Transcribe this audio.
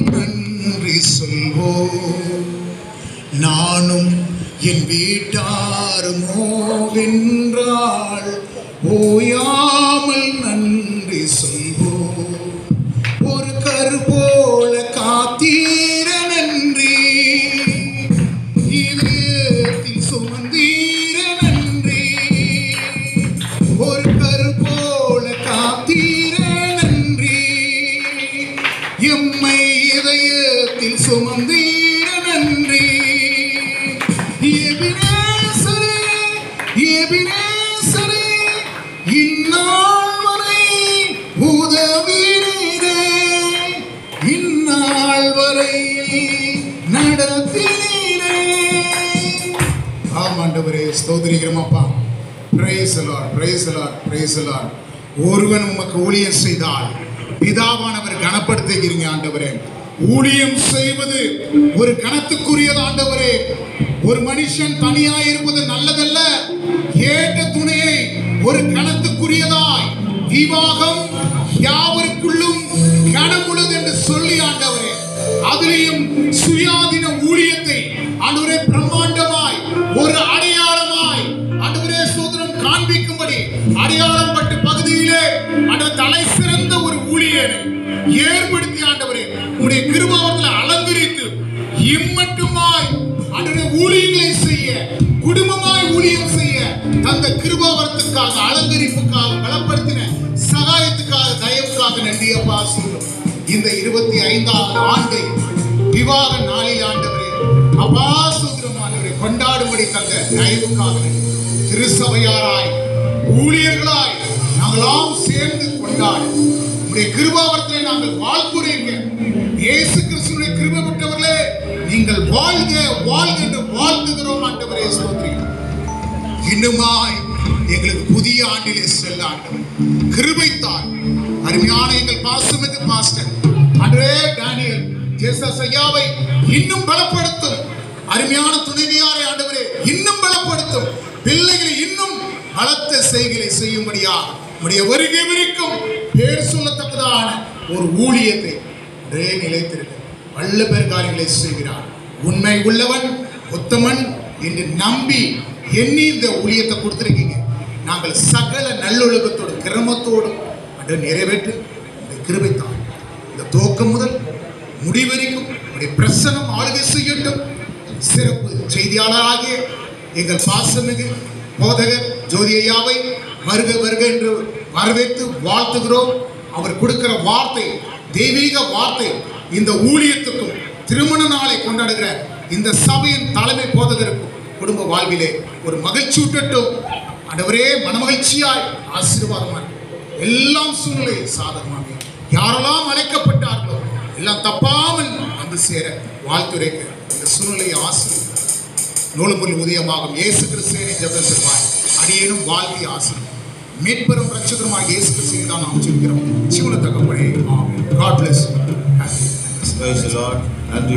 நன்றி சொல்வோம். நானும் என் வீட்டாருமோ வென்றால் ஓயாமல் இந்நாள் வரை உதவினீரே, இந்நாள் வரை நடத்தினீரே. அப்பா. லார்ட் லார்ட் லார்ட் ஒருவன் உமக்கு ஊழியம் செய்தால் பிதாவானவர் கனப்படுத்துகிறீங்க ஆண்டவரே. ஊழியம் செய்வது ஒரு கணத்துக்குரியது ஆண்டவரே. ஒரு மனுஷன் தனியாய் இருப்பது நல்லதல்ல. ஏற்ற துணையை ஒரு கண விவாகம் யாவருக்குள்ளும் கனமுள்ளது என்று சொல்லி ஆண்டவரே அதிலேயும் சுயாதீன ஊழியத்தை ஆண்டவரே பிரம்மாண்டமாய் ஒரு அடையாளமாய் ஆண்டவரே சோதனம் காண்பிக்கும்படி அடையாளம் பட்டு பகுதியிலே ஆண்டவர் தலை சிறந்த ஒரு ஊழியரை ஏற்படுத்தி ஆண்டவரே உடைய கிருபாவத்தில் அலங்கரித்து இம்மட்டுமாய் ஆண்டவரே ஊழியங்களை செய்ய குடும்பமாய் ஊழியம் செய்ய தந்த கிருபாவரத்துக்காக அலங்கரிப்புக்காக பலப்படுத்தின சகாயத்துக்காக தயவுக்காக நன்றியப்பா சொல்றோம். இந்த இருபத்தி ஐந்தாவது ஆண்டை விவாக நாளில் ஆண்டவரே அப்பா சுதந்திரம் ஆண்டவரை கொண்டாடும்படி தந்த தயவுக்காக திருசபையாராய் ஊழியர்களாய் நாங்களாம் சேர்ந்து கொண்டாடி. உடைய கிருபாவரத்திலே நாங்கள் வாழ்த்துரைங்க இயேசு கிறிஸ்துடைய கிருபை பெற்றவர்களே நீங்கள் வாழ்க வாழ்க என்று வாழ்த்துகிறோம் ஆண்டவரே சோதரி இன்னுமாய் எங்களுக்கு புதிய ஆண்டிலே செல்ல ஆண்டவர். கிருபைத்தார் அருமையான எங்கள் பாசமிகு பாஸ்டர். அன்றே டேனியல் ஜேசஸ் ஐயாவை இன்னும் பலப்படுத்தும். அருமையான துணைவியாரை ஆண்டவரே இன்னும் பலப்படுத்தும். பிள்ளைகளை இன்னும் பலத்த செய்களை செய்யும்படியா. உடைய வருகை வரைக்கும் பேர் சொல்லத்தக்கதான ஒரு ஊழியத்தை ஒரே நிலைத்திருக்க வல்ல பேர் காரியங்களை செய்கிறார். உண்மை உள்ளவன் உத்தமன் என்று நம்பி எண்ணி இந்த ஊழியத்தை கொடுத்துருக்கீங்க. நாங்கள் சகல நல்லொழுக்கத்தோடு கிரமத்தோடும் அன்று நிறைவேற்று இந்த கிருபைத்தான் இந்த துவக்கம் முதல் முடிவரைக்கும் உடைய பிரசனம் ஆளுகை செய்யட்டும். சிறப்பு செய்தியாளராகிய எங்கள் பாசமிகு போதகர் ஜோதியாவை வருக வருக என்று வரவேற்று வாழ்த்துகிறோம். அவர் கொடுக்கிற வார்த்தை தெய்வீக வார்த்தை இந்த ஊழியத்துக்கும் திருமண நாளை கொண்டாடுகிற இந்த சபையின் தலைமை போதகருக்கும் குடும்ப வாழ்விலே ஒரு மகிழ்ச்சியூட்டட்டும். ஆண்டவரே மனமகிழ்ச்சியாய் ஆசீர்வாதமாய். எல்லாம் சூழ்நிலை சாதகமாக யாரெல்லாம் அழைக்கப்பட்டார்களோ எல்லாம் தப்பாமல் வந்து சேர வாழ்த்துரைக்க இந்த சூழ்நிலையை ஆசீர்வாதம் நூலுமுல் உதயமாகும் இயேசு கிறிஸ்துவினை ஜெபம் செல்வாய் அடியேனும் வாழ்க்கை ஆசிரியர் மீட்பெரும் ரட்சகருமாக இயேசு கிறிஸ்துவை தான் நாம் சொல்கிறோம் சிவன தகப்பனே ஆமென். காட் பிளஸ் நன்றி